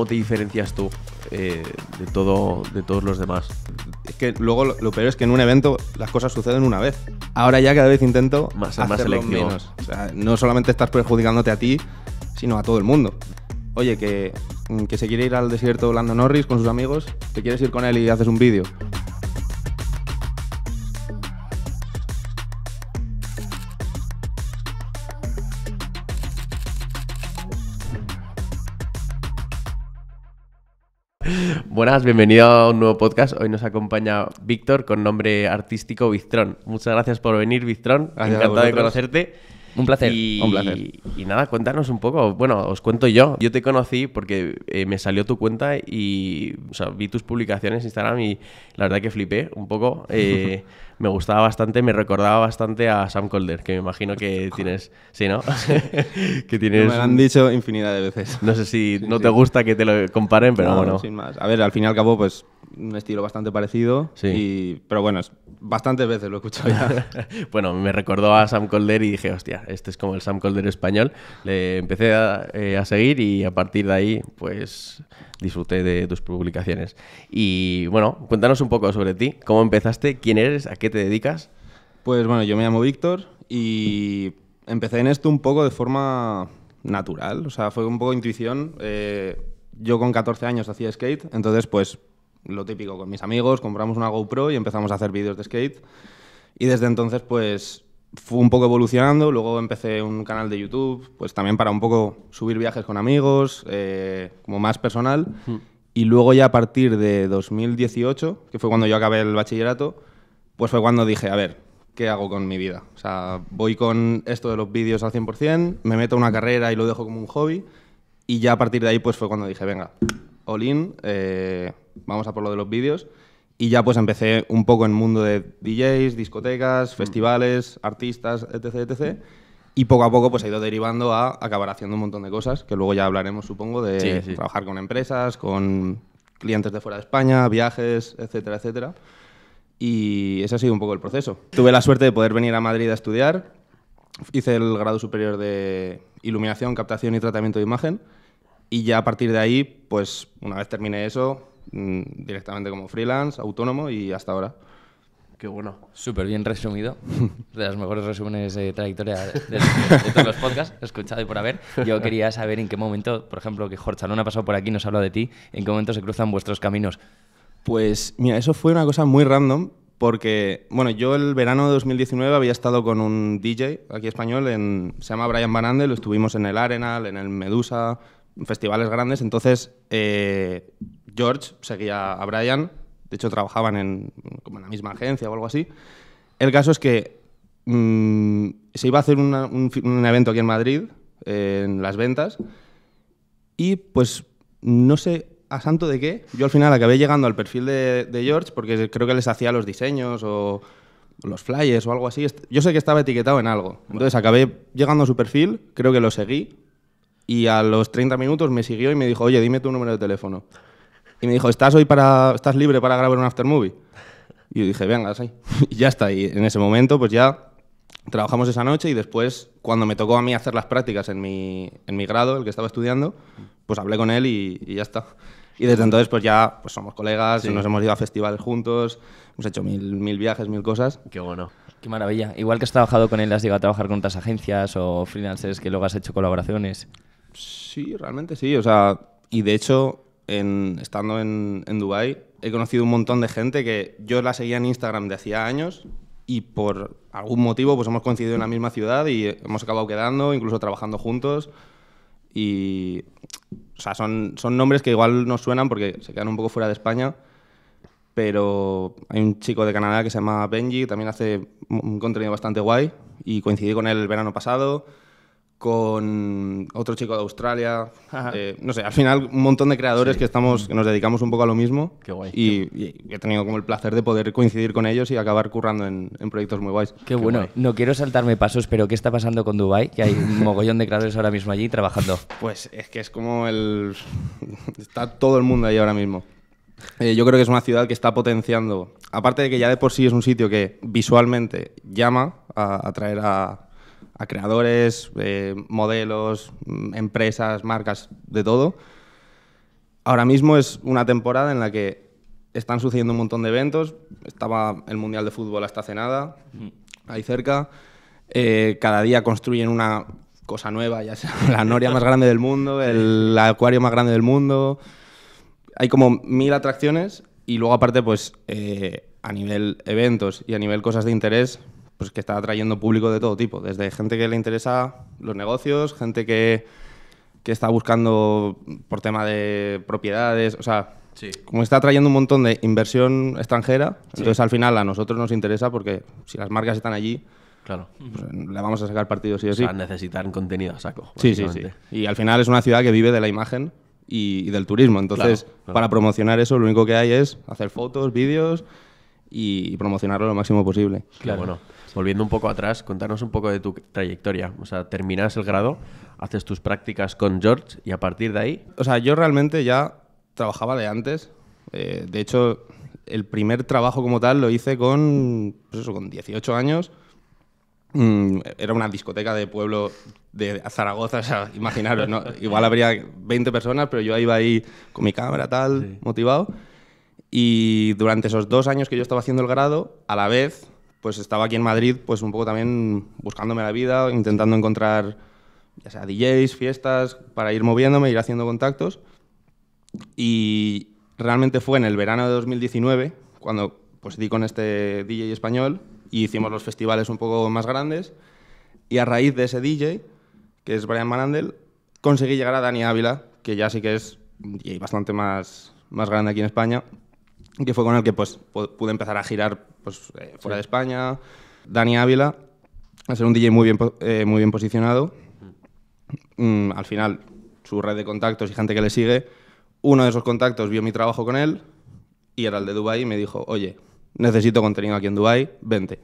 ¿cómo te diferencias tú eh, de, todo, de todos los demás? Es que luego lo, lo peor es que en un evento las cosas suceden una vez. Ahora ya cada vez intento Más- hacerlo selectivo. menos. O sea, no solamente estás perjudicándote a ti, sino a todo el mundo. Oye, que, que se quiere ir al desierto Lando Norris con sus amigos, ¿te quieres ir con él y haces un vídeo? Buenas, bienvenido a un nuevo podcast. Hoy nos acompaña Víctor con nombre artístico Victrón. Muchas gracias por venir, Victrón. Encantado de conocerte. Un placer. Y, Un placer. y nada, cuéntanos un poco. Bueno, os cuento yo. Yo te conocí porque eh, me salió tu cuenta y o sea, vi tus publicaciones en Instagram y la verdad que flipé un poco. Eh, me gustaba bastante, me recordaba bastante a Sam Colder, que me imagino que tienes. Sí, ¿no? que tienes. Me lo han dicho infinidad de veces. No sé si no sí. te gusta que te lo comparen, pero No, bueno. Sin más. A ver, al fin y al cabo, pues un estilo bastante parecido. Sí. y- pero bueno, es- bastantes veces lo he escuchado ya. bueno, me recordó a Sam Colder y dije, hostia, este es como el Sam Colder español. Le empecé a, eh, a seguir y a partir de ahí, pues disfruté de tus publicaciones. Y bueno, cuéntanos un poco sobre ti. ¿Cómo empezaste? ¿Quién eres? ¿A qué te dedicas? Pues bueno, yo me llamo Víctor y empecé en esto un poco de forma natural, o sea, fue un poco intuición. Eh, yo con 14 años hacía skate, entonces pues lo típico, con mis amigos compramos una GoPro y empezamos a hacer vídeos de skate. Y desde entonces pues fue un poco evolucionando, luego empecé un canal de YouTube, pues también para un poco subir viajes con amigos, eh, como más personal. Y luego ya a partir de 2018, que fue cuando yo acabé el bachillerato, pues fue cuando dije, a ver, ¿qué hago con mi vida? O sea, voy con esto de los vídeos al 100%, me meto a una carrera y lo dejo como un hobby. Y ya a partir de ahí pues fue cuando dije, venga, all in, eh, vamos a por lo de los vídeos. Y ya pues empecé un poco en el mundo de DJs, discotecas, festivales, artistas, etc, etc. Y poco a poco pues ha ido derivando a acabar haciendo un montón de cosas, que luego ya hablaremos, supongo, de Sí, sí. trabajar con empresas, con clientes de fuera de España, viajes, etcétera, etcétera. Y ese ha sido un poco el proceso. Tuve la suerte de poder venir a Madrid a estudiar. Hice el grado superior de iluminación, captación y tratamiento de imagen. Y ya a partir de ahí, pues una vez terminé eso, mm, directamente como freelance, autónomo y hasta ahora. Qué bueno. Súper bien resumido. De los mejores resúmenes de trayectoria de, de- de todos los podcasts escuchado y por haber. Yo quería saber en qué momento, por ejemplo, que Jorge Chalón ha pasado por aquí y nos habla de ti, en qué momento se cruzan vuestros caminos. Pues mira, eso fue una cosa muy random porque, bueno, yo el verano de 2019 había estado con un DJ aquí español, en, se llama Brian Van Andel, estuvimos en el Arenal, en el Medusa, en festivales grandes, entonces eh, George seguía a Brian, de hecho trabajaban en, como en la misma agencia o algo así. El caso es que mm, se iba a hacer un evento aquí en Madrid, eh, en las ventas, y pues no sé a santo de qué, yo al final acabé llegando al perfil de, de George porque creo que les hacía los diseños o los flyers o algo así. Yo sé que estaba etiquetado en algo. Entonces acabé llegando a su perfil, creo que lo seguí y a los 30 minutos me siguió y me dijo, oye, dime tu número de teléfono. Y me dijo, ¿estás hoy para, estás libre para grabar un after movie? Y yo dije, venga, sí. Y ya está. Y en ese momento, pues ya trabajamos esa noche y después, cuando me tocó a mí hacer las prácticas en mi, en mi grado, el que estaba estudiando, pues hablé con él y, y ya está. Y desde entonces, pues ya pues somos colegas, nos hemos ido a festivales juntos, hemos hecho mil, mil viajes, mil cosas. Qué bueno. Qué maravilla. Igual que has trabajado con él, has llegado a trabajar con otras agencias o freelancers que luego has hecho colaboraciones. Sí, realmente sí. O sea, y de hecho, en, estando en, en Dubái, he conocido un montón de gente que yo la seguía en Instagram de hacía años y por algún motivo pues hemos coincidido en la misma ciudad y hemos acabado quedando, incluso trabajando juntos. Y, o sea, son, son nombres que igual nos suenan porque se quedan un poco fuera de España, pero hay un chico de Canadá que se llama Benji, también hace un contenido bastante guay y coincidí con él el verano pasado, con otro chico de Australia, eh, no sé, al final un montón de creadores que estamos que nos dedicamos un poco a lo mismo Qué guay. Y, y he tenido como el placer de poder coincidir con ellos y acabar currando en, en proyectos muy guays. Qué, bueno. No quiero saltarme pasos, pero ¿qué está pasando con Dubai? Que hay un mogollón de creadores ahora mismo allí trabajando. Pues es que es como el... Está todo el mundo ahí ahora mismo. Eh, yo creo que es una ciudad que está potenciando, aparte de que ya de por sí es un sitio que visualmente llama a atraer a, a creadores, eh, modelos, mm, empresas, marcas, de todo. ahora mismo es una temporada en la que están sucediendo un montón de eventos. Estaba el Mundial de Fútbol hasta hace nada, ahí cerca. Eh, cada día construyen una cosa nueva, ya sea la noria más grande del mundo, el acuario más grande del mundo. Hay como mil atracciones y luego aparte, pues eh, a nivel eventos y a nivel cosas de interés, pues que está atrayendo público de todo tipo, desde gente que le interesa los negocios, gente que, que está buscando por tema de propiedades, o sea, Sí. como está atrayendo un montón de inversión extranjera, entonces al final a nosotros nos interesa porque si las marcas están allí, Claro. pues, le vamos a sacar partido sí o O sí. sea, necesitan contenido a saco. Sí, sí, sí. Y al final es una ciudad que vive de la imagen y, y del turismo. Entonces, Claro, claro. para promocionar eso, lo único que hay es hacer fotos, vídeos y, promocionarlo lo máximo posible. Claro. Bueno, volviendo un poco atrás, contarnos un poco de tu trayectoria. O sea, terminas el grado, haces tus prácticas con George y a partir de ahí, O sea, yo realmente ya trabajaba de antes. Eh, de hecho, el primer trabajo como tal lo hice con, pues eso, con 18 años. Mm, era una discoteca de pueblo de Zaragoza, o sea, imaginaros, ¿no? Igual habría 20 personas, pero yo iba ahí con mi cámara, tal, motivado. Y durante esos dos años que yo estaba haciendo el grado, a la vez, pues estaba aquí en Madrid, pues un poco también buscándome la vida, intentando encontrar, DJs, fiestas, para ir moviéndome, ir haciendo contactos. Y realmente fue en el verano de 2019 cuando pues di con este DJ español y hicimos los festivales un poco más grandes. Y a raíz de ese DJ, que es Brian Manandel, conseguí llegar a Dani Ávila, que ya sí que es un bastante más, más grande aquí en España, que fue con el que pues, pu- pude empezar a girar pues, eh, fuera de España. Dani Ávila, a ser un DJ muy bien, eh, muy bien posicionado. Mm, al final, su red de contactos y gente que le sigue, uno de esos contactos vio mi trabajo con él y era el de Dubai y me dijo, oye, necesito contenido aquí en Dubai, vente.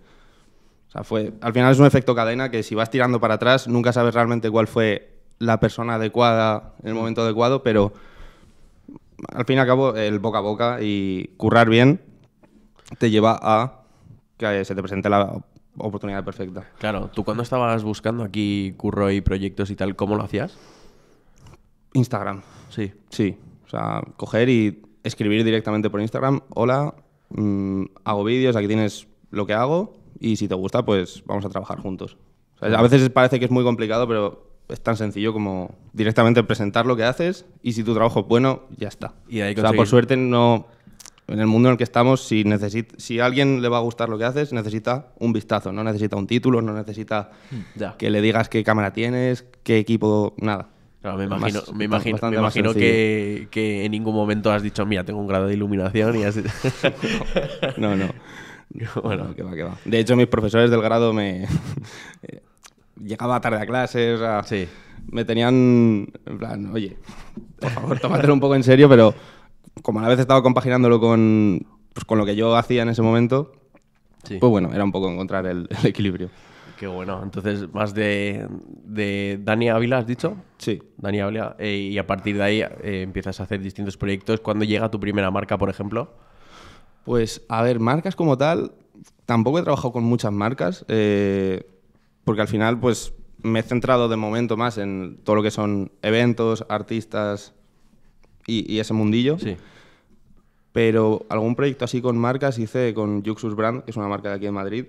O sea, fue, al final es un efecto cadena que si vas tirando para atrás nunca sabes realmente cuál fue la persona adecuada en el momento adecuado, pero al fin y al cabo el boca a boca y currar bien te lleva a que se te presente la oportunidad perfecta. claro, tú cuando estabas buscando aquí curro y proyectos y tal, ¿cómo lo hacías? Instagram. Sí. Sí, o sea, coger y escribir directamente por Instagram, hola, mm, hago vídeos, aquí tienes lo que hago y si te gusta, pues vamos a trabajar juntos. O sea, a veces parece que es muy complicado, pero es tan sencillo como directamente presentar lo que haces y si tu trabajo es bueno, ya está. Y ahí o sea, por suerte no... En el mundo en el que estamos, si, necesit- si a alguien le va a gustar lo que haces, necesita un vistazo, no necesita un título, no necesita Ya. que le digas qué cámara tienes, qué equipo, nada. Claro, me Más- imagino, me imagino, me imagino que, que en ningún momento has dicho, mira, tengo un grado de iluminación y así. No, no. bueno, No, que va, que va. De hecho, mis profesores del grado me... Llegaba tarde a clase, o sea, Sí. me tenían en plan, oye, por favor, tómatelo un poco en serio, pero como a la vez estaba compaginándolo con, pues, con lo que yo hacía en ese momento, sí. pues bueno, era un poco encontrar el, el equilibrio. Qué bueno. Entonces, más de, de Dani Ávila, ¿has dicho? Sí. Dani Ávila. eh, y a partir de ahí eh, empiezas a hacer distintos proyectos. ¿Cuándo llega tu primera marca, por ejemplo? Pues, a ver, marcas como tal, tampoco he trabajado con muchas marcas, eh, porque al final, pues, me he centrado de momento más en todo lo que son eventos, artistas y, y ese mundillo. Sí. Pero algún proyecto así con marcas hice con Juxus Brand, que es una marca de aquí en Madrid.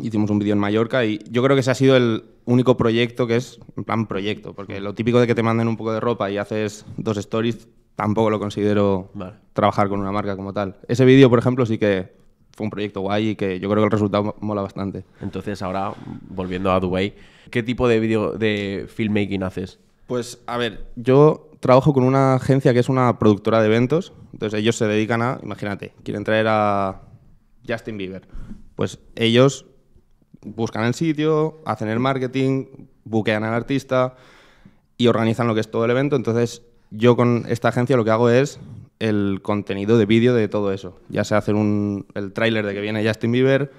Hicimos un vídeo en Mallorca y yo creo que ese ha sido el único proyecto que es en plan proyecto, porque lo típico de que te manden un poco de ropa y haces dos stories, tampoco lo considero Vale. trabajar con una marca como tal. Ese vídeo, por ejemplo, sí que fue un proyecto guay y que yo creo que el resultado mo- mola bastante. Entonces, ahora, volviendo a Dubai, ¿qué tipo de vídeo de filmmaking haces? Pues, a ver, yo trabajo con una agencia que es una productora de eventos. Entonces, ellos se dedican a, imagínate, quieren traer a Justin Bieber. Pues ellos buscan el sitio, hacen el marketing, buquean al artista y organizan lo que es todo el evento. Entonces, yo con esta agencia lo que hago es el contenido de vídeo de todo eso. Ya sea hacer un, el tráiler de que viene Justin Bieber,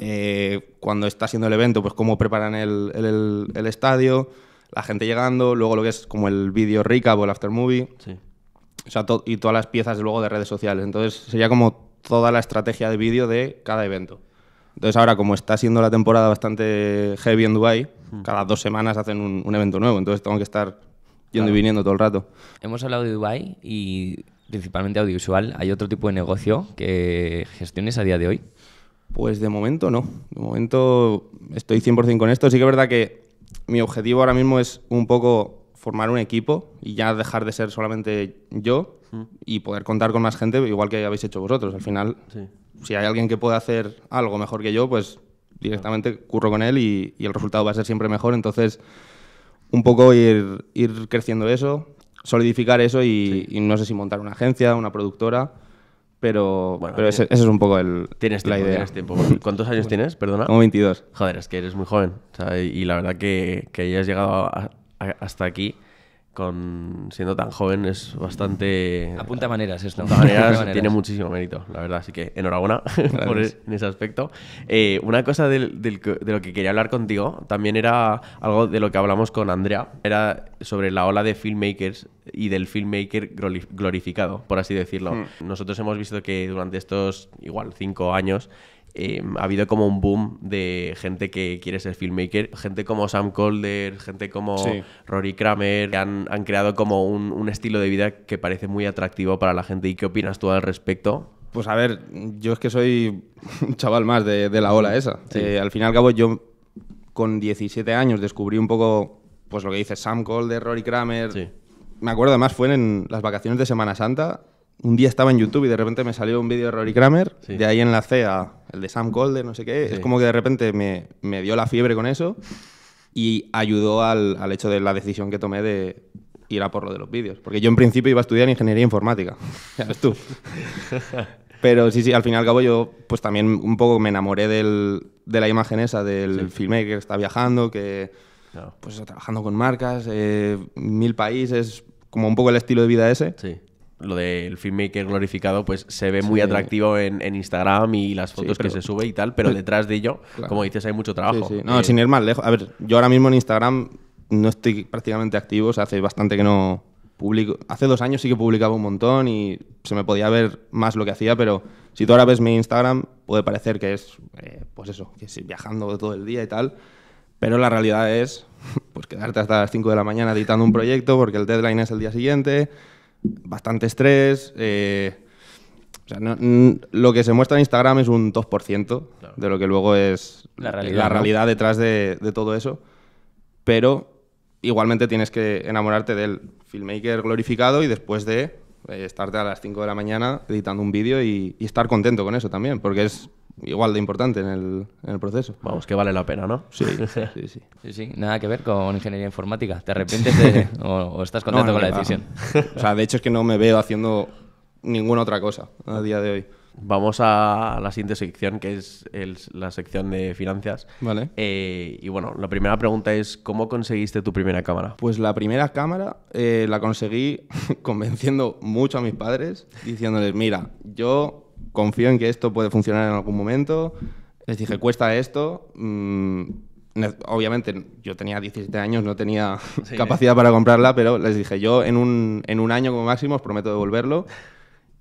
eh, cuando está haciendo el evento, pues cómo preparan el, el- el estadio, la gente llegando, luego lo que es como el vídeo recap o el after movie, Sí. o sea, to- y todas las piezas luego de redes sociales. Entonces sería como toda la estrategia de vídeo de cada evento. Entonces ahora como está siendo la temporada bastante heavy en Dubai, cada dos semanas hacen un, un evento nuevo, entonces tengo que estar yendo y viniendo todo el rato. Hemos hablado de Dubai y principalmente audiovisual. ¿Hay otro tipo de negocio que gestiones a día de hoy? Pues de momento no. De momento estoy 100% con esto. Sí que es verdad que mi objetivo ahora mismo es un poco formar un equipo y ya dejar de ser solamente yo y poder contar con más gente, igual que habéis hecho vosotros. Al final, Sí. si hay alguien que pueda hacer algo mejor que yo, pues directamente curro con él y, y el resultado va a ser siempre mejor. Entonces, un poco ir, ir creciendo eso, solidificar eso y, y no sé si montar una agencia, una productora, pero, Bueno, pero ese, ese es un poco el, Tienes la tiempo, idea. tienes tiempo. ¿Cuántos años tienes? Perdona. Como 22. Joder, es que eres muy joven. o sea, y, y la verdad que, que hayas llegado a- a- hasta aquí con siendo tan joven es bastante... Apunta maneras esto. De todas maneras, Apunta maneras. tiene muchísimo mérito, la verdad. Así que enhorabuena por e- en ese aspecto. Eh, una cosa del- del que- de lo que quería hablar contigo también era algo de lo que hablamos con Andrea. Era sobre la ola de filmmakers y del filmmaker glori- glorificado, por así decirlo. Hmm. Nosotros hemos visto que durante estos, igual, cinco años, eh, ha habido como un boom de gente que quiere ser filmmaker. Gente como Sam Calder, gente como Sí. Rory Kramer, que han, han creado como un, un estilo de vida que parece muy atractivo para la gente. ¿Y qué opinas tú al respecto? Pues a ver, yo es que soy un chaval más de, de la ola esa. Eh, al fin y al cabo, yo con 17 años descubrí un poco pues lo que dice Sam Calder, Rory Kramer. Sí. Me acuerdo además fue en las vacaciones de Semana Santa. Un día estaba en YouTube y de repente me salió un vídeo de Rory Kramer. Sí. De ahí enlacé a el de Sam Calder, no sé qué. Sí. Es como que de repente me, me dio la fiebre con eso y ayudó al, al hecho de la decisión que tomé de ir a por lo de los vídeos. Porque yo en principio iba a estudiar ingeniería informática. Ya ves tú. Pero sí, sí, al fin y al cabo yo pues también un poco me enamoré del- de la imagen esa del filmmaker que está viajando, que Claro. pues trabajando con marcas, eh, mil países, como un poco el estilo de vida ese. Sí. Lo del filmmaker glorificado, pues se ve muy Sí. atractivo en, en Instagram y las fotos pero- que se sube y tal, pero detrás de ello, Claro. como dices, hay mucho trabajo. Sí, sí. No, Eh, sin ir más lejos. A ver, yo ahora mismo en Instagram no estoy prácticamente activo, o sea, hace bastante que no publico. Hace dos años sí que publicaba un montón y se me podía ver más lo que hacía, pero si tú ahora ves mi Instagram, puede parecer que es, eh, pues eso, que sí, viajando todo el día y tal, pero la realidad es, pues quedarte hasta las 5 de la mañana editando un proyecto porque el deadline es el día siguiente, bastante estrés. eh, o sea, no- n- lo que se muestra en Instagram es un 2% de lo que luego es La realidad, la ¿no? realidad detrás de, de todo eso. Pero igualmente tienes que enamorarte del filmmaker glorificado y después de eh, estarte a las 5 de la mañana editando un vídeo y, y estar contento con eso también, porque es igual de importante en el, en el proceso. Vamos, que vale la pena, ¿no? Sí, sí, sí. Sí, sí, nada que ver con ingeniería informática. ¿Te arrepientes de, o, o estás contento No, no, con la decisión? O sea, de hecho es que no me veo haciendo ninguna otra cosa a día de hoy. Vamos a la siguiente sección, que es el- la sección de finanzas. Vale. Eh, y bueno, la primera pregunta es, ¿cómo conseguiste tu primera cámara? Pues la primera cámara eh, la conseguí convenciendo mucho a mis padres, diciéndoles, mira, yo confío en que esto puede funcionar en algún momento. Les dije, cuesta esto. mm, obviamente yo tenía 17 años, no tenía Sí. capacidad para comprarla, pero les dije, yo en un, en un año como máximo os prometo devolverlo.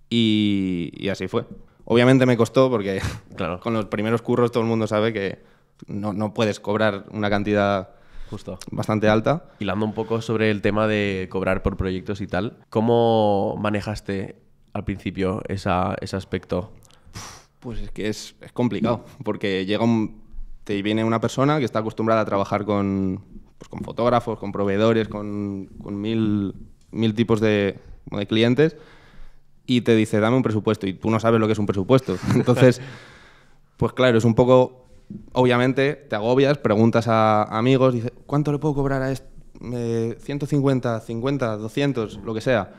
Y, y así fue. Obviamente me costó porque Claro. con los primeros curros todo el mundo sabe que no, no puedes cobrar una cantidad Justo. bastante alta. Hilando un poco sobre el tema de cobrar por proyectos y tal, ¿cómo manejaste al principio esa- ese aspecto? Pues es que es, es complicado, porque llega un, te viene una persona que está acostumbrada a trabajar con, pues con fotógrafos, con proveedores, con, con mil, mil tipos de, de clientes, y te dice, dame un presupuesto, y tú no sabes lo que es un presupuesto. Entonces, pues claro, es un poco, obviamente, te agobias, preguntas a amigos, dices, ¿cuánto le puedo cobrar a esto? Eh, 150, 50, 200, lo que sea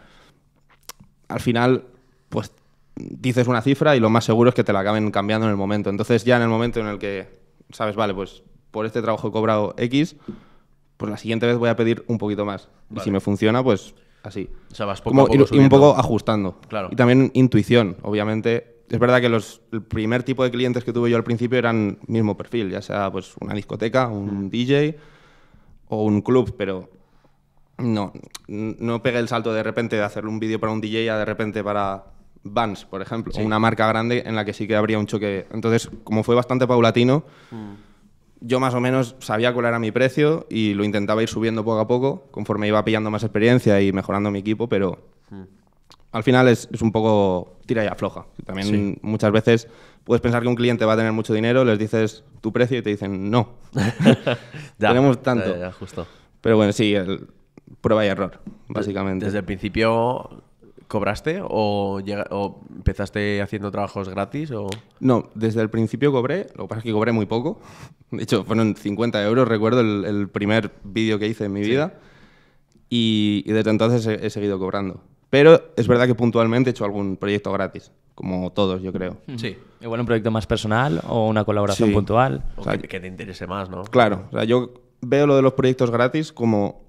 al final, pues dices una cifra y lo más seguro es que te la acaben cambiando en el momento. Entonces ya en el momento en el que sabes, vale, pues por este trabajo he cobrado X, pues la siguiente vez voy a pedir un poquito más. Y si me funciona, pues así. O sea, vas poco Como a poco y un poco ajustando. Claro. Y también intuición, obviamente. Es verdad que los, el primer tipo de clientes que tuve yo al principio eran mismo perfil, ya sea pues una discoteca, un DJ o un club, pero no, no pegué el salto de repente de hacerle un vídeo para un DJ a de repente para Vans, por ejemplo, o una marca grande en la que sí que habría un choque. Entonces, como fue bastante paulatino, yo más o menos sabía cuál era mi precio y lo intentaba ir subiendo poco a poco conforme iba pillando más experiencia y mejorando mi equipo, pero al final es, es un poco tira y afloja. También muchas veces puedes pensar que un cliente va a tener mucho dinero, les dices tu precio y te dicen no. Ya, Tenemos tanto. ya, ya, justo. Pero bueno, sí, el- prueba y error, básicamente. ¿Desde el principio cobraste o, llega- o empezaste haciendo trabajos gratis? O... No, desde el principio cobré, lo que pasa es que cobré muy poco. De hecho, fueron 50 euros, recuerdo, el, el primer vídeo que hice en mi vida. Y, y desde entonces he, he seguido cobrando. Pero es verdad que puntualmente he hecho algún proyecto gratis, como todos, yo creo. Sí. Igual un proyecto más personal o una colaboración Sí. puntual. O O sea, que, que te interese más, ¿no? Claro, o sea, yo veo lo de los proyectos gratis como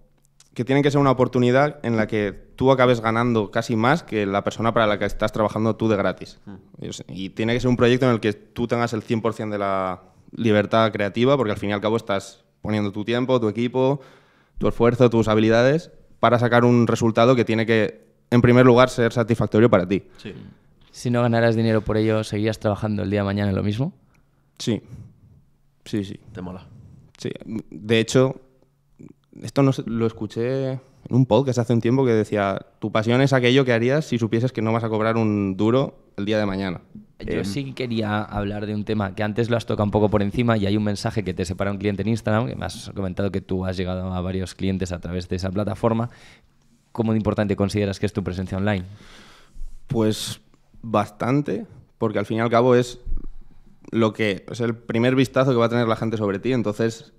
que tienen que ser una oportunidad en la que tú acabes ganando casi más que la persona para la que estás trabajando tú de gratis. Y, sea, Y tiene que ser un proyecto en el que tú tengas el 100% de la libertad creativa, porque al fin y al cabo estás poniendo tu tiempo, tu equipo, tu esfuerzo, tus habilidades para sacar un resultado que tiene que, en primer lugar, ser satisfactorio para ti. Sí. Si no ganaras dinero por ello, ¿seguirías trabajando el día de mañana en lo mismo? Sí, sí, sí. Te mola. Sí, de hecho, esto no lo escuché en un podcast hace un tiempo que decía, tu pasión es aquello que harías si supieses que no vas a cobrar un duro el día de mañana. Yo Em, sí quería hablar de un tema que antes lo has tocado un poco por encima y hay un mensaje que te separa un cliente en Instagram, que me has comentado que tú has llegado a varios clientes a través de esa plataforma. ¿Cómo de importante consideras que es tu presencia online? Pues bastante, porque al fin y al cabo es lo que es el primer vistazo que va a tener la gente sobre ti, entonces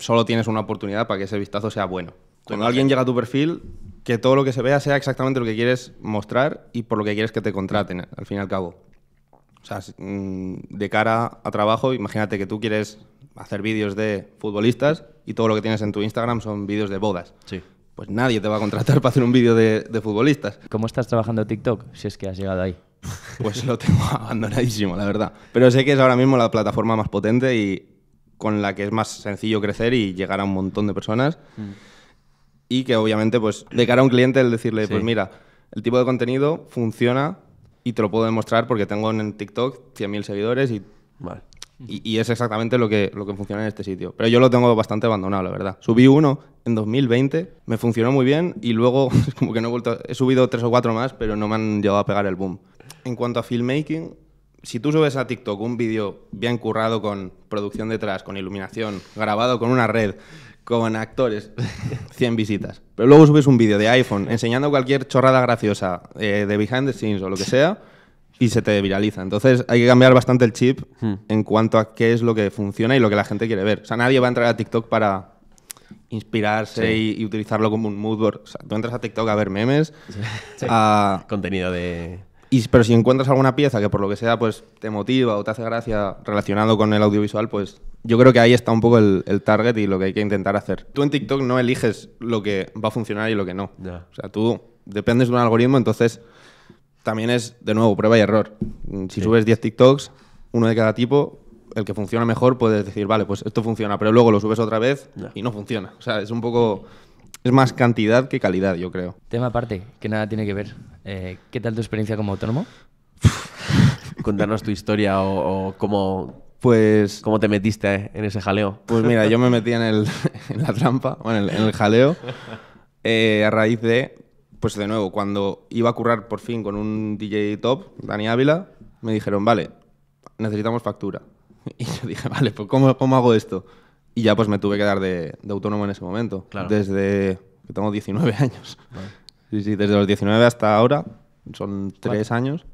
solo tienes una oportunidad para que ese vistazo sea bueno. Cuando alguien llega a tu perfil, que todo lo que se vea sea exactamente lo que quieres mostrar y por lo que quieres que te contraten, al fin y al cabo. O sea, mm, de cara a trabajo, imagínate que tú quieres hacer vídeos de futbolistas y todo lo que tienes en tu Instagram son vídeos de bodas. Sí. Pues nadie te va a contratar para hacer un vídeo de, de futbolistas. ¿Cómo estás trabajando TikTok si es que has llegado ahí? Pues lo tengo abandonadísimo, la verdad. Pero sé que es ahora mismo la plataforma más potente y con la que es más sencillo crecer y llegar a un montón de personas. Y que obviamente, pues, de cara a un cliente, el decirle, Sí. pues mira, el tipo de contenido funciona y te lo puedo demostrar porque tengo en TikTok 100.000 seguidores y, Vale. y, y es exactamente lo que, lo que funciona en este sitio. Pero yo lo tengo bastante abandonado, la verdad. Subí uno en 2020, me funcionó muy bien y luego como que no he vuelto. He subido tres o cuatro más, pero no me han llegado a pegar el boom. En cuanto a filmmaking, si tú subes a TikTok un vídeo bien currado con producción detrás, con iluminación, grabado con una red, con actores, 100 visitas. Pero luego subes un vídeo de iPhone enseñando cualquier chorrada graciosa eh, de behind the scenes o lo que sea y se te viraliza. Entonces hay que cambiar bastante el chip en cuanto a qué es lo que funciona y lo que la gente quiere ver. O sea, nadie va a entrar a TikTok para inspirarse y, y utilizarlo como un mood board. O sea, tú entras a TikTok a ver memes, a- Contenido de... y, pero si encuentras alguna pieza que por lo que sea pues te motiva o te hace gracia relacionado con el audiovisual, pues yo creo que ahí está un poco el, el target y lo que hay que intentar hacer. Tú en TikTok no eliges lo que va a funcionar y lo que no. O sea, tú dependes de un algoritmo, entonces también es, de nuevo, prueba y error. Mm, Si subes 10 TikToks, uno de cada tipo, el que funciona mejor puedes decir, vale, pues esto funciona, pero luego lo subes otra vez y no funciona. O sea, es un poco... Es más cantidad que calidad, yo creo. Tema aparte, que nada tiene que ver. Eh, ¿Qué tal tu experiencia como autónomo? Cuéntanos tu historia o, o cómo, Pues cómo te metiste en ese jaleo. Pues mira, yo me metí en, el, en la trampa, bueno, en el, en el jaleo, eh, a raíz de, pues de nuevo, cuando iba a currar por fin con un DJ top, Dani Ávila, me dijeron, vale, necesitamos factura. Y yo dije, vale, pues ¿cómo, cómo hago esto? Y ya pues me tuve que dar de, de autónomo en ese momento, Claro. desde que tengo 19 años. Sí, sí, desde los 19 hasta ahora, son tres años,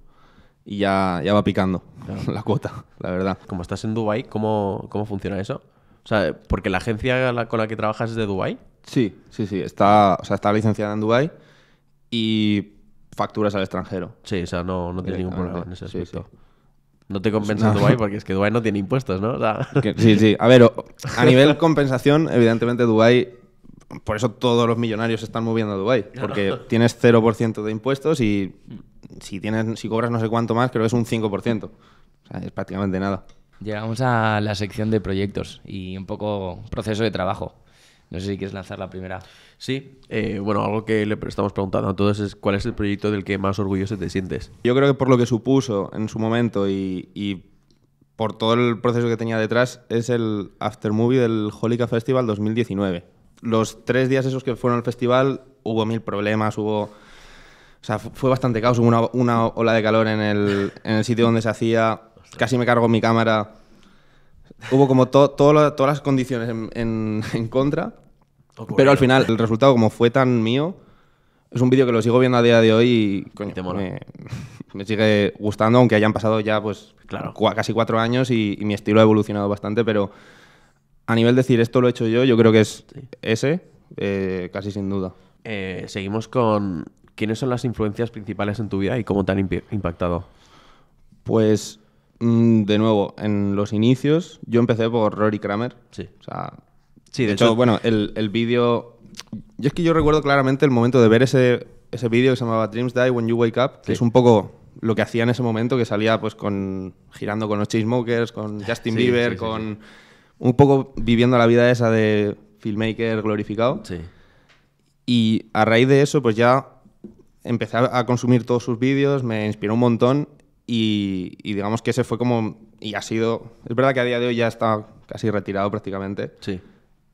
y ya, ya va picando la cuota, la verdad. Como estás en Dubai, ¿cómo, ¿cómo funciona eso? O sea, porque la agencia con la que trabajas es de Dubai. Sí, sí, sí. Está, o sea, está licenciada en Dubai y facturas al extranjero. Sí, o sea, no, no tiene ningún problema en ese Sí, aspecto. sí. No te compensa No. Dubai porque es que Dubai no tiene impuestos, ¿no? O sea, sí, sí. A ver, a nivel compensación, evidentemente Dubai, por eso todos los millonarios se están moviendo a Dubai, porque tienes 0% de impuestos y si, tienes, si cobras no sé cuánto más, creo que es un 5%. O sea, es prácticamente nada. Llegamos a la sección de proyectos y un poco proceso de trabajo. No sé si quieres lanzar la primera. sí. eh, bueno, algo que le estamos preguntando a todos es cuál es el proyecto del que más orgulloso te sientes. Yo creo que por lo que supuso en su momento y, y por todo el proceso que tenía detrás, es el aftermovie del Holica Festival 2019. Los tres días esos que fueron al festival hubo mil problemas, hubo... O sea, fu- fue bastante caos, hubo una, una ola de calor en el, en el sitio donde se hacía, casi me cargo mi cámara. Hubo como to- todo lo- todas las condiciones en, en- en contra, pero al final el resultado como fue tan mío, es un vídeo que lo sigo viendo a día de hoy y coño, me, me sigue gustando, aunque hayan pasado ya pues Claro. cua- casi cuatro años y, y mi estilo ha evolucionado bastante, pero a nivel de decir esto lo he hecho yo, yo creo que es ese, eh, casi sin duda. Eh, seguimos con quiénes son las influencias principales en tu vida y cómo te han impactado. Pues, de nuevo, en los inicios yo empecé por Rory Kramer. Sí. O sea, Sí, de, hecho, hecho- bueno, el, el vídeo... Yo es que yo recuerdo claramente el momento de ver ese, ese vídeo que se llamaba Dreams Die When You Wake Up, que Sí. es un poco lo que hacía en ese momento, que salía pues con girando con los Chainsmokers, con Justin Sí, Bieber, sí, con un poco viviendo la vida esa de filmmaker glorificado. Sí. Y a raíz de eso, pues ya empecé a a consumir todos sus vídeos, me inspiró un montón y, y digamos que ese fue como, y ha sido, es verdad que a día de hoy ya está casi retirado prácticamente, Sí.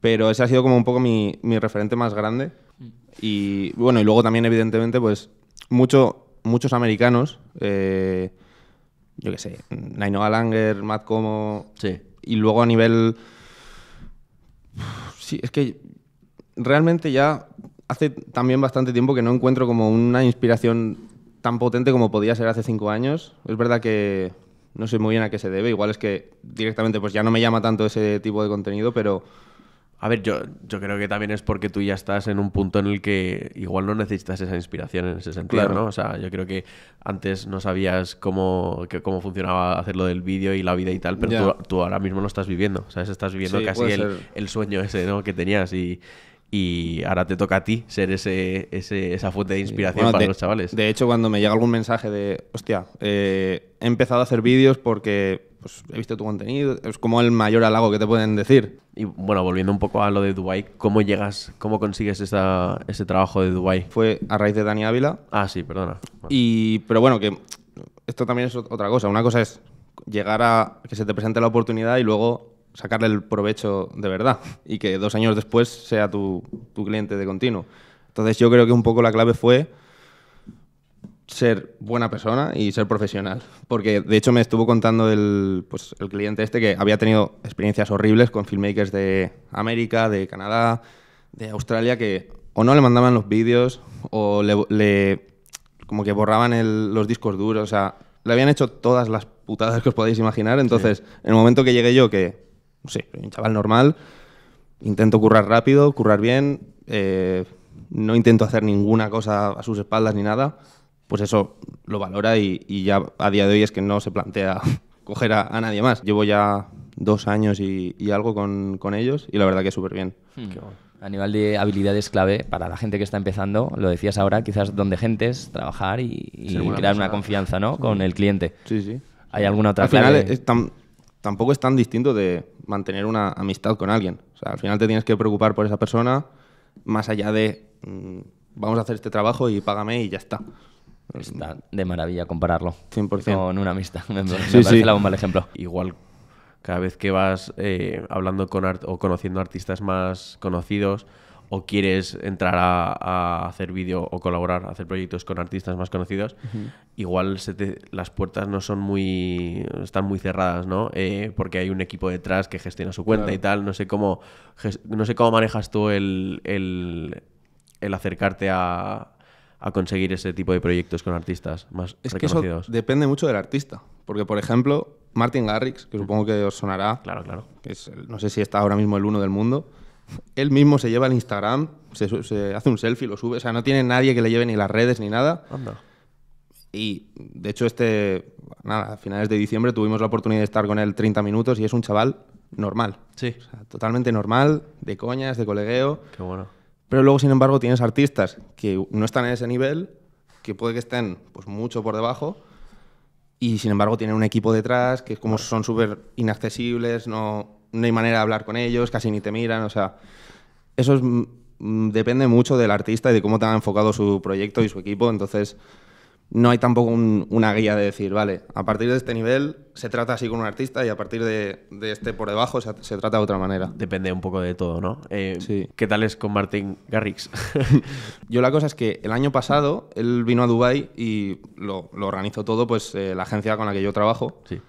pero ese ha sido como un poco mi, mi referente más grande. Y bueno, y luego también evidentemente pues mucho, muchos americanos, eh, yo qué sé, Nainoa Langer, Matt Como, Sí. y luego a nivel... Sí, es que realmente ya hace también bastante tiempo que no encuentro como una inspiración tan potente como podía ser hace cinco años. Es verdad que no sé muy bien a qué se debe. Igual es que directamente pues ya no me llama tanto ese tipo de contenido, pero A ver, yo, yo creo que también es porque tú ya estás en un punto en el que igual no necesitas esa inspiración en ese sentido, Claro. ¿no? O sea, yo creo que antes no sabías cómo, que- cómo funcionaba hacerlo del vídeo y la vida y tal, pero tú, tú ahora mismo lo estás viviendo, ¿sabes? Estás viviendo Sí, casi el, el sueño ese, ¿no? Que tenías y, y ahora te toca a ti ser ese, ese- esa fuente de inspiración Bueno, para de, los chavales. De hecho, cuando me llega algún mensaje de, hostia, eh, he empezado a hacer vídeos porque pues, he visto tu contenido, es como el mayor halago que te pueden decir. Y bueno, volviendo un poco a lo de Dubai, ¿cómo llegas, cómo consigues esa, ese trabajo de Dubai? Fue a raíz de Dani Ávila, Ah, sí, perdona. Y, pero bueno, que esto también es ot- otra cosa. Una cosa es llegar a que se te presente la oportunidad y luego sacarle el provecho de verdad y que dos años después sea tu, tu cliente de continuo. Entonces yo creo que un poco la clave fue ser buena persona y ser profesional. Porque de hecho me estuvo contando el, pues, el cliente este que había tenido experiencias horribles con filmmakers de América, de Canadá, de Australia, que o no le mandaban los vídeos o le, le- como que borraban el- los discos duros. O sea, le habían hecho todas las putadas que os podéis imaginar. Entonces, en el momento que llegué yo, que, soy un chaval normal, intento currar rápido, currar bien, eh, no intento hacer ninguna cosa a sus espaldas ni nada, pues eso lo valora y, y ya a día de hoy es que no se plantea coger a, a nadie más. Llevo ya dos años y, y algo con, con ellos y la verdad que súper bien. A nivel de habilidades clave para la gente que está empezando, lo decías ahora, quizás donde gentes, trabajar y, y crear una confianza ¿no? con el cliente. Sí, sí. ¿Hay alguna otra Al final clave? es tampoco es tan distinto de mantener una amistad con alguien. O sea, al final te tienes que preocupar por esa persona más allá de mm, vamos a hacer este trabajo y págame y ya está. Está de maravilla compararlo 100%. con una amistad. Me, me Sí, parece sí. la bomba el ejemplo. igual cada vez que vas eh, hablando con art- o conociendo artistas más conocidos o quieres entrar a, a hacer vídeo o colaborar, a hacer proyectos con artistas más conocidos, igual se te- las puertas no son muy, están muy cerradas, ¿no? Eh, porque hay un equipo detrás que gestiona su cuenta y tal. No sé cómo, no sé cómo manejas tú el, el, el acercarte a, a conseguir ese tipo de proyectos con artistas más Es que eso reconocidos. depende mucho del artista. Porque, por ejemplo, Martin Garrix, que supongo que os sonará, Claro, claro. que es el- no sé si está ahora mismo el uno del mundo, él mismo se lleva el Instagram, se, hace un selfie, lo sube, o sea, no tiene nadie que le lleve ni las redes ni nada. Anda. Y de hecho, este, nada, a finales de diciembre tuvimos la oportunidad de estar con él 30 minutos y es un chaval normal. Sí. O sea, totalmente normal, de coñas, de colegueo. Qué bueno. Pero luego, sin embargo, tienes artistas que no están en ese nivel, que puede que estén pues, mucho por debajo, y sin embargo tienen un equipo detrás, que es como son súper inaccesibles, no, no hay manera de hablar con ellos, casi ni te miran, o sea, eso es, mm, depende mucho del artista y de cómo te ha enfocado su proyecto y su equipo, entonces no hay tampoco un- una guía de decir, vale, a partir de este nivel se trata así con un artista y a partir de, de este por debajo se, se trata de otra manera. Depende un poco de todo, ¿no? Eh, Sí. ¿Qué tal es con Martin Garrix? Yo la cosa es que el año pasado él vino a Dubai y lo, lo organizó todo pues eh, la agencia con la que yo trabajo. sí.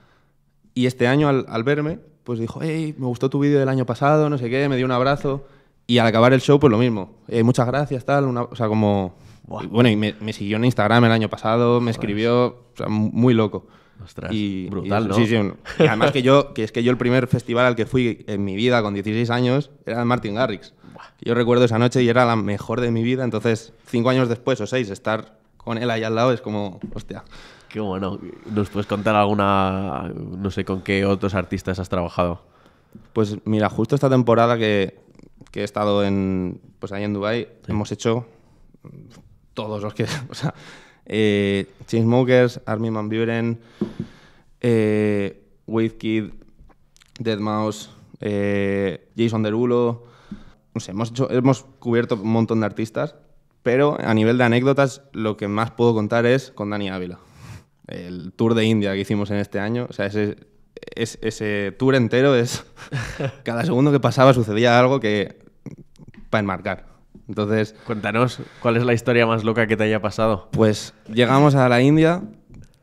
Y este año al, al verme, pues dijo, hey, me gustó tu vídeo del año pasado, no sé qué, me dio un abrazo. Y al acabar el show, pues lo mismo. "Eh, muchas gracias, tal. una- o sea, como... y bueno, y me, me siguió en Instagram el año pasado, me escribió, o sea, mu- muy loco. Ostras, Y- brutal, y- ¿no? Sí, sí. un- y además que yo, que es que yo el primer festival al que fui en mi vida con 16 años era el Martin Garrix. Yo recuerdo esa noche y era la mejor de mi vida, entonces cinco años después o seis, estar con él ahí al lado es como, hostia. Qué bueno. ¿Nos puedes contar alguna, no sé, con qué otros artistas has trabajado? Pues mira, justo esta temporada que, que he estado en, pues ahí en Dubai hemos hecho todos los que, o sea, eh, Chainsmokers, Armin Van Buren, eh, Wizkid, Deadmau5, eh, Jason Derulo, no sé, hemos, hecho- hemos cubierto un montón de artistas, pero a nivel de anécdotas lo que más puedo contar es con Dani Ávila. El tour de India que hicimos en este año, o sea, ese, es- ese tour entero es... cada segundo que pasaba sucedía algo que... para enmarcar. Entonces, Cuéntanos, ¿cuál es la historia más loca que te haya pasado? pues llegamos a la India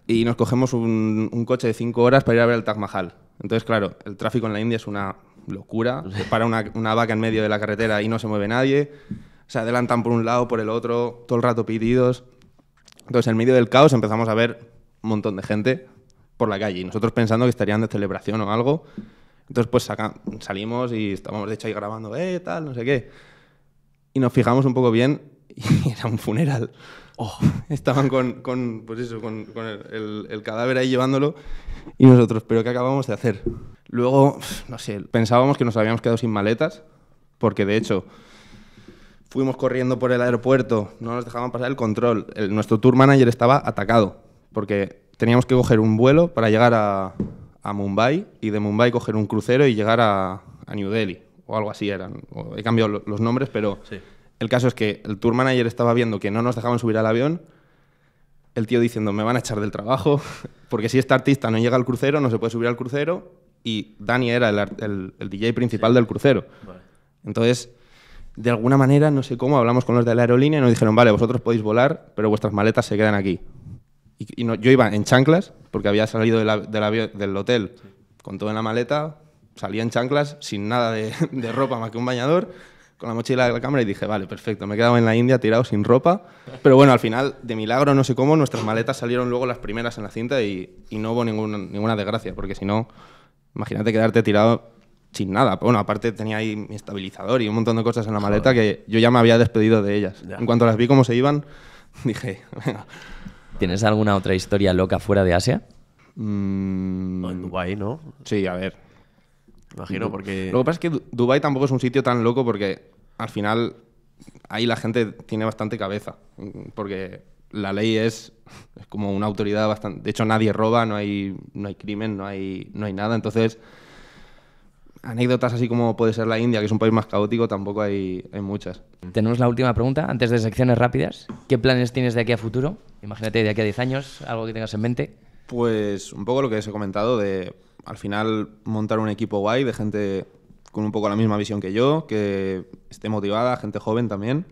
y nos cogemos un, un coche de cinco horas para ir a ver el Taj Mahal. Entonces, claro, el tráfico en la India es una locura. Se para una, una vaca en medio de la carretera y no se mueve nadie. Se adelantan por un lado, por el otro, todo el rato pitidos. Entonces, en medio del caos empezamos a ver un montón de gente por la calle y nosotros pensando que estarían de celebración o algo. Entonces, pues saca- salimos y estábamos de hecho ahí grabando, eh, tal, no sé qué. Y nos fijamos un poco bien y era un funeral. Estaban con, con, pues eso, con, con el, el- el cadáver ahí llevándolo y nosotros, ¿pero qué acabamos de hacer? Luego, no sé, pensábamos que nos habíamos quedado sin maletas, porque de hecho fuimos corriendo por el aeropuerto, no nos dejaban pasar el control. El- nuestro tour manager estaba atacado, porque teníamos que coger un vuelo para llegar a, a Mumbai y de Mumbai coger un crucero y llegar a, a New Delhi, o algo así eran. O- he cambiado lo- los nombres, pero Sí. el caso es que el tour manager estaba viendo que no nos dejaban subir al avión, el tío diciendo, me van a echar del trabajo, porque si este artista no llega al crucero, no se puede subir al crucero, y Dani era el, ar- el- el DJ principal del crucero. Entonces, de alguna manera, no sé cómo, hablamos con los de la aerolínea y nos dijeron, vale, vosotros podéis volar, pero vuestras maletas se quedan aquí. Y, y no- yo iba en chanclas, porque había salido del, av- del avión- del hotel con todo en la maleta, salía en chanclas, sin nada de, de ropa más que un bañador, con la mochila de la cámara y dije, vale, perfecto, me he quedado en la India tirado sin ropa. Pero bueno, al final, de milagro, no sé cómo, nuestras maletas salieron luego las primeras en la cinta y, y no hubo ningún- ninguna desgracia, porque si no, imagínate quedarte tirado sin nada. Bueno, aparte tenía ahí mi estabilizador y un montón de cosas en la maleta que yo ya me había despedido de ellas. Ya. En cuanto las vi cómo se iban, dije, venga. ¿Tienes alguna otra historia loca fuera de Asia? mm, No, en Dubái, ¿no? sí, a ver. Imagino, porque... Lo que pasa es que Du- Dubái tampoco es un sitio tan loco porque al final ahí la gente tiene bastante cabeza. mm, Porque la ley es, es como una autoridad bastante. De hecho, nadie roba, no hay, no hay crimen, no hay, no hay nada. Entonces, anécdotas así como puede ser la India, que es un país más caótico, tampoco hay, hay muchas. Tenemos la última pregunta, antes de secciones rápidas. ¿Qué planes tienes de aquí a futuro? Imagínate de aquí a 10 años, algo que tengas en mente. Pues un poco lo que os he comentado de al final montar un equipo guay de gente con un poco la misma visión que yo, que esté motivada, gente joven también.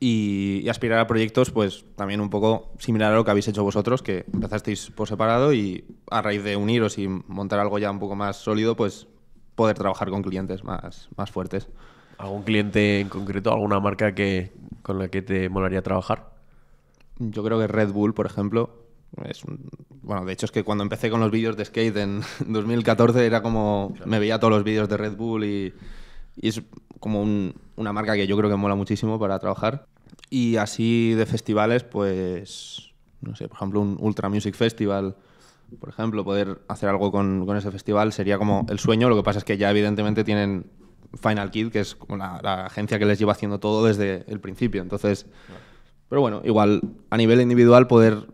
Y, y aspirar a proyectos, pues también un poco similar a lo que habéis hecho vosotros, que empezasteis por separado y a raíz de uniros y montar algo ya un poco más sólido, pues poder trabajar con clientes más, más fuertes. ¿Algún cliente en concreto, alguna marca que con la que te molaría trabajar? Yo creo que Red Bull, por ejemplo, es un- bueno, de hecho es que cuando empecé con los vídeos de skate en 2014 era como me veía todos los vídeos de Red Bull y, y es como un- una marca que yo creo que mola muchísimo para trabajar. Y así de festivales, pues no sé, por ejemplo, un Ultra Music Festival, por ejemplo, poder hacer algo con, con ese festival sería como el sueño. Lo que pasa es que ya evidentemente tienen Final Kid, que es como la, agencia que les lleva haciendo todo desde el principio. Entonces, pero bueno, igual a nivel individual poder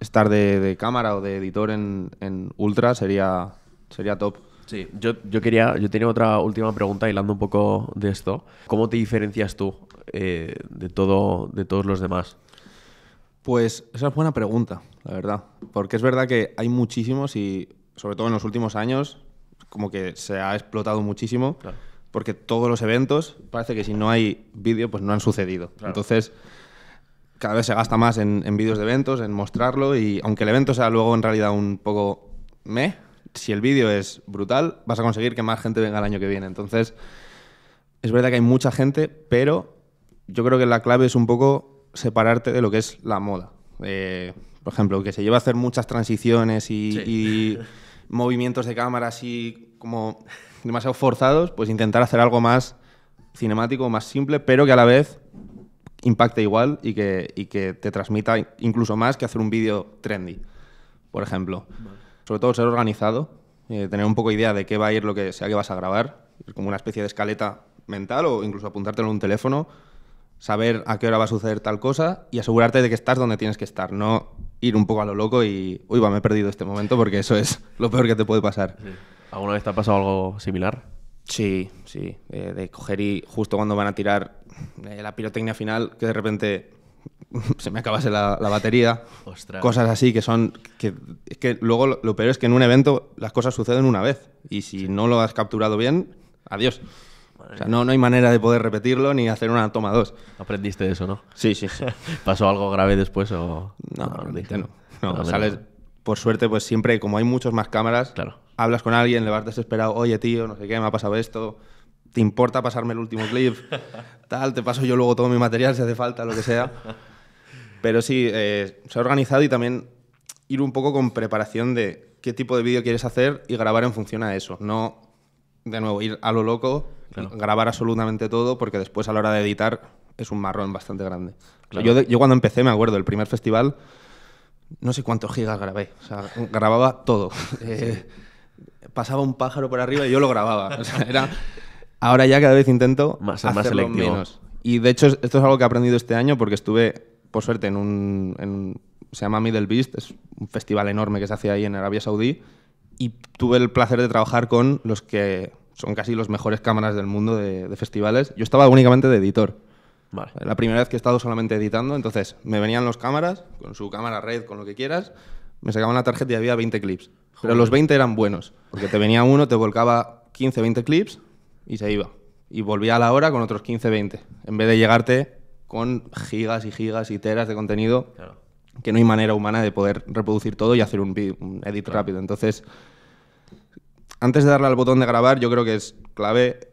estar de, de cámara o de editor en, en Ultra sería, sería top. Sí, yo, yo quería, yo tenía otra última pregunta hilando un poco de esto. ¿Cómo te diferencias tú eh, de todo, de todos los demás? Pues esa es buena pregunta, la verdad. Porque es verdad que hay muchísimos y, sobre todo en los últimos años, como que se ha explotado muchísimo. Claro. Porque todos los eventos, parece que si no hay vídeo, pues no han sucedido. Entonces, cada vez se gasta más en, en vídeos de eventos, en mostrarlo. Y aunque el evento sea luego en realidad un poco meh, si el vídeo es brutal, vas a conseguir que más gente venga el año que viene. Entonces, es verdad que hay mucha gente, pero yo creo que la clave es un poco separarte de lo que es la moda. Eh, por ejemplo, que se lleva a hacer muchas transiciones y, y movimientos de cámara así como demasiado forzados, pues intentar hacer algo más cinemático, más simple, pero que a la vez impacte igual y que, y que te transmita incluso más que hacer un vídeo trendy, por ejemplo. Sobre todo ser organizado, eh, tener un poco idea de qué va a ir lo que sea que vas a grabar, como una especie de escaleta mental o incluso apuntártelo en un teléfono, saber a qué hora va a suceder tal cosa y asegurarte de que estás donde tienes que estar, no ir un poco a lo loco y, uy, va, me he perdido este momento porque eso es lo peor que te puede pasar. ¿Alguna vez te ha pasado algo similar? Sí, sí, eh, de coger y justo cuando van a tirar eh, la pirotecnia final, que de repente se me acabase la, la batería, Ostras. cosas así que son... Que, es que luego lo, lo peor es que en un evento las cosas suceden una vez y si no lo has capturado bien, adiós. O sea, no, no hay manera de poder repetirlo ni hacer una toma dos. Aprendiste de eso, ¿no? Sí, sí. ¿Pasó algo grave después o...? No, no, no. No, menos sales, por suerte, pues siempre, como hay muchas más cámaras, Claro. hablas con alguien, le vas desesperado, oye, tío, no sé qué, me ha pasado esto, ¿te importa pasarme el último clip? Tal, te paso yo luego todo mi material si hace falta, lo que sea. Pero sí, eh, se ha organizado y también ir un poco con preparación de qué tipo de vídeo quieres hacer y grabar en función a eso. No, de nuevo, ir a lo loco, grabar absolutamente todo, porque después a la hora de editar es un marrón bastante grande. Claro. yo, cuando empecé, me acuerdo, el primer festival, no sé cuántos gigas grabé. O sea, grababa todo. Eh, pasaba un pájaro por arriba y yo lo grababa. O sea, era... Ahora ya cada vez intento Más- ser más hacerlo selectivo. menos. Y de hecho, es- esto es algo que he aprendido este año porque estuve, por suerte, en un. en- se llama Middle Beast, es un festival enorme que se hace ahí en Arabia Saudí. Y tuve el placer de trabajar con los que son casi los mejores cámaras del mundo de, de festivales. Yo estaba únicamente de editor. Vale. La primera vez que he estado solamente editando, entonces me venían los cámaras, con su cámara red, con lo que quieras, me sacaban la tarjeta y había 20 clips. Pero los 20 eran buenos, porque te venía uno, te volcaba 15, 20 clips y se iba. Y volvía a la hora con otros 15, 20. En vez de llegarte con gigas y gigas y teras de contenido Claro. Que no hay manera humana de poder reproducir todo y hacer un, edit rápido. Entonces, antes de darle al botón de grabar, yo creo que es clave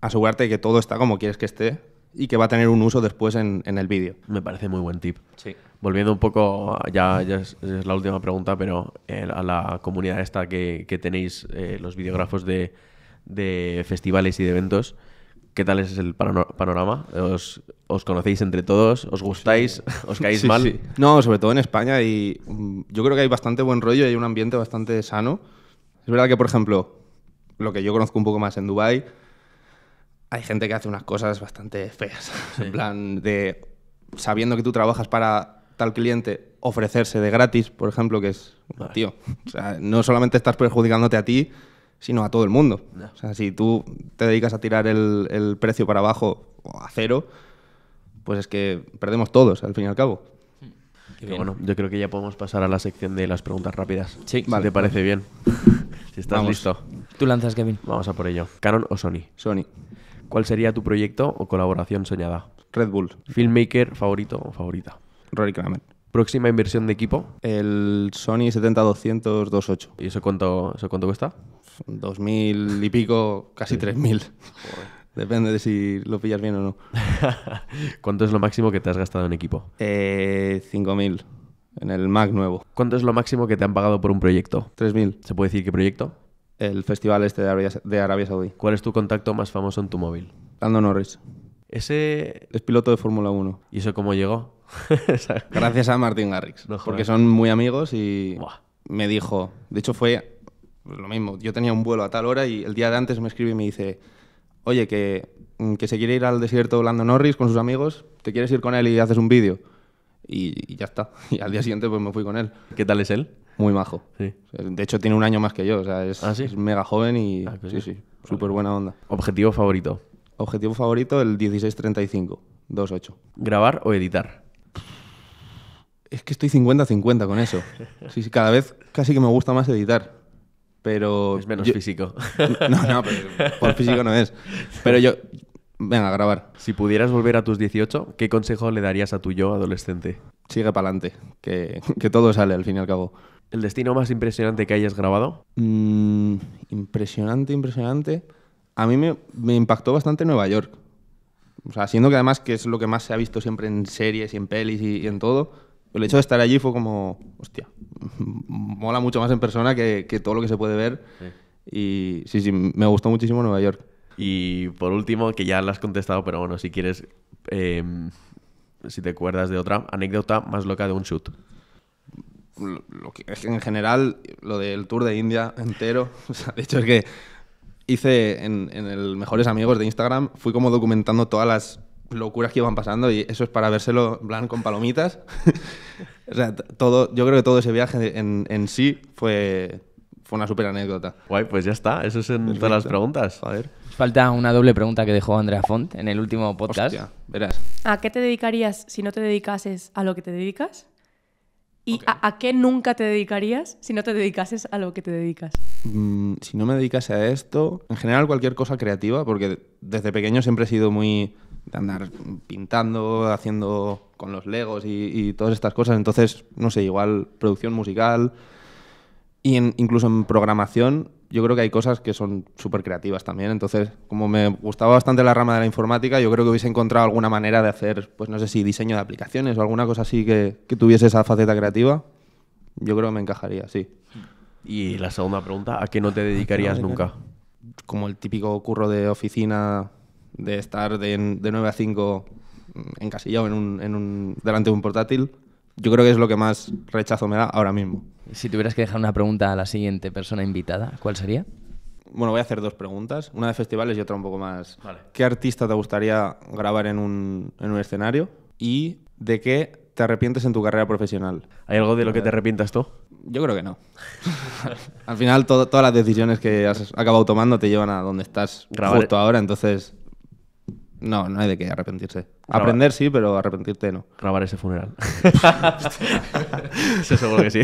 asegurarte que todo está como quieres que esté y que va a tener un uso después en, en el vídeo. Me parece muy buen tip. Sí. Volviendo un poco, ya, ya es, es la última pregunta, pero eh, a la comunidad esta que, que tenéis, eh, los videógrafos de, de festivales y de eventos, ¿qué tal es el pano- panorama? ¿Os, os conocéis entre todos? ¿Os gustáis? ¿Os caéis Sí, mal? sí. No, sobre todo en España y mm, yo creo que hay bastante buen rollo y hay un ambiente bastante sano. Es verdad que, por ejemplo, lo que yo conozco un poco más en Dubai hay gente que hace unas cosas bastante feas. En plan, de sabiendo que tú trabajas para tal cliente, ofrecerse de gratis, por ejemplo, que es, tío, o sea, no solamente estás perjudicándote a ti, sino a todo el mundo. O sea, si tú te dedicas a tirar el, el precio para abajo o a cero, pues es que perdemos todos, al fin y al cabo. Que bueno, yo creo que ya podemos pasar a la sección de las preguntas rápidas. Sí. Si te parece bien. si estás Vamos. listo, Tú lanzas, Kevin. vamos a por ello. ¿Canon o Sony? Sony, ¿Cuál sería tu proyecto o colaboración soñada? Red Bull, ¿Filmmaker favorito o favorita? Rory Kramer. ¿Próxima inversión de equipo? El Sony 70-200 2.8. ¿Y eso cuánto, eso cuánto cuesta? 2.000 y pico, casi 3.000. Depende de si lo pillas bien o no. ¿Cuánto es lo máximo que te has gastado en equipo? Eh, 5.000 en el Mac nuevo. ¿Cuánto es lo máximo que te han pagado por un proyecto? 3.000 ¿Se puede decir qué proyecto? el festival este de Arabia, de Arabia Saudí. ¿Cuál es tu contacto más famoso en tu móvil? Lando Norris. Ese... Es piloto de Fórmula 1. ¿Y eso cómo llegó? Gracias a Martin Garrix. No porque son muy amigos y Buah. me dijo, de hecho fue lo mismo, yo tenía un vuelo a tal hora y el día de antes me escribe y me dice, oye, que, mm, que se quiere ir al desierto Lando Norris con sus amigos, ¿te quieres ir con él y haces un vídeo? Y, y ya está. Y al día siguiente pues me fui con él. ¿Qué tal es él? Muy majo. Sí. De hecho tiene un año más que yo, o sea, es, ¿Ah, sí? es mega joven y Ah, sí. sí, súper buena onda. ¿Objetivo favorito? Objetivo favorito, el 1635, 28. ¿Grabar o editar? Es que estoy 50-50 con eso. Sí, sí, cada vez casi que me gusta más editar. Pero. Es menos yo- físico. No, no, pero por físico no es. Pero yo. Venga, a grabar. si pudieras volver a tus 18, ¿qué consejo le darías a tu yo adolescente? Sigue para adelante. Que, que todo sale al fin y al cabo. ¿El destino más impresionante que hayas grabado? Mm, impresionante, impresionante. A mí me, me impactó bastante Nueva York. O sea, siendo que además que es lo que más se ha visto siempre en series y en pelis y, y en todo, el hecho de estar allí fue como, hostia, mola mucho más en persona que, que todo lo que se puede ver. Y sí, sí, me gustó muchísimo Nueva York. Y por último, que ya la has contestado, pero bueno, si quieres, eh, si te acuerdas de otra anécdota más loca de un shoot. lo, lo que en general, lo del tour de India entero, o sea, de hecho es que hice en, en el Mejores Amigos de Instagram, fui como documentando todas las locuras que iban pasando y eso es para vérselo en plan con palomitas. o sea, todo, yo creo que todo ese viaje en, en sí fue, fue una súper anécdota. Guay, pues ya está, eso es en todas las preguntas. Joder. Falta una doble pregunta que dejó Andrea Font en el último podcast. Hostia, verás. ¿A qué te dedicarías si no te dedicases a lo que te dedicas? ¿Y a, a qué nunca te dedicarías si no te dedicases a lo que te dedicas? Mm, si no me dedicase a esto, en general cualquier cosa creativa, porque desde pequeño siempre he sido muy de andar pintando, haciendo con los legos y, y todas estas cosas. Entonces, no sé, igual producción musical y en- incluso en programación, yo creo que hay cosas que son súper creativas también. Entonces, como me gustaba bastante la rama de la informática, yo creo que hubiese encontrado alguna manera de hacer, pues no sé si diseño de aplicaciones o alguna cosa así que, que tuviese esa faceta creativa. Yo creo que me encajaría, sí. Y la segunda pregunta, ¿a qué no te dedicarías nunca? como el típico curro de oficina de estar de, de 9 a 5 encasillado en un, en un, delante de un portátil, yo creo que es lo que más rechazo me da ahora mismo. Si tuvieras que dejar una pregunta a la siguiente persona invitada, ¿cuál sería? Bueno, voy a hacer dos preguntas, una de festivales y otra un poco más. Vale. ¿Qué artista te gustaría grabar en un, en un escenario? ¿Y de qué te arrepientes en tu carrera profesional? ¿Hay algo de lo que te arrepientas tú? Yo creo que no. Al final, todo- todas las decisiones que has acabado tomando te llevan a donde estás Grabar- justo ahora, entonces no, no hay de qué arrepentirse. Grabar- Aprender sí, pero arrepentirte no. Grabar ese funeral. eso seguro que sí.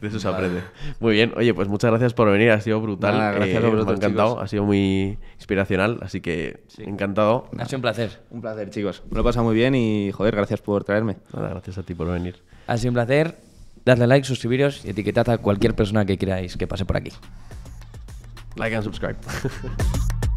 De eso se aprende. Muy bien. Oye, pues muchas gracias por venir. Ha sido brutal. Nada, gracias a me ha vosotros, encantado. chicos. Ha sido muy inspiracional. Así que encantado. Ha sido un placer. Un placer, chicos. Me lo he pasado muy bien y, joder, gracias por traerme. Nada, gracias a ti por venir. Ha sido un placer. Dadle like, suscribiros y etiquetad a cualquier persona que queráis que pase por aquí. Like and subscribe.